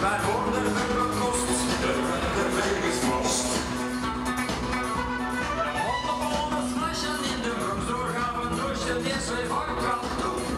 Waar worden er kost, er wordt er weer In De mannen van ons in de roomsdorp gaan we die het eerst weer doen.